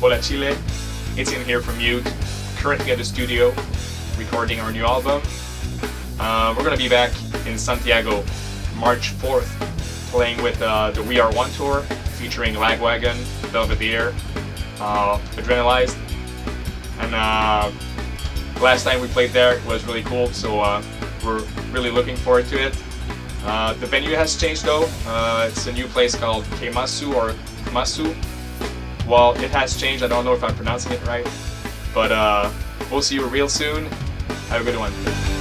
Hola Chile. It's in here from Mute, currently at the studio, recording our new album. Uh, we're gonna be back in Santiago March 4th, playing with uh, the We Are One tour, featuring Lagwagon, Belvedere, uh, Adrenalized, and uh, last time we played there it was really cool, so uh, we're really looking forward to it. Uh, the venue has changed though. Uh, it's a new place called Kemasu or Kamasu. Well, it has changed. I don't know if I'm pronouncing it right, but uh, we'll see you real soon. Have a good one.